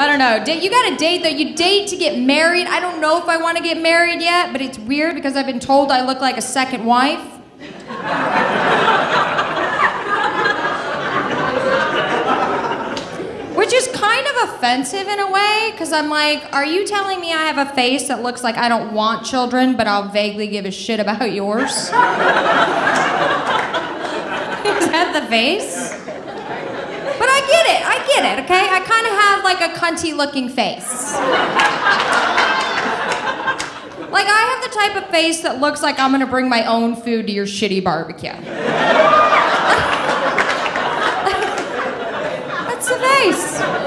I don't know. You got to date though. You date to get married. I don't know if I want to get married yet, but it's weird because I've been told I look like a second wife. Which is kind of offensive in a way, because I'm like, are you telling me I have a face that looks like I don't want children, but I'll vaguely give a shit about yours? is that the face? But I get it, I get it, okay? I kind of have like looking face. Like, I have the type of face that looks like I'm gonna bring my own food to your shitty barbecue. That's the face.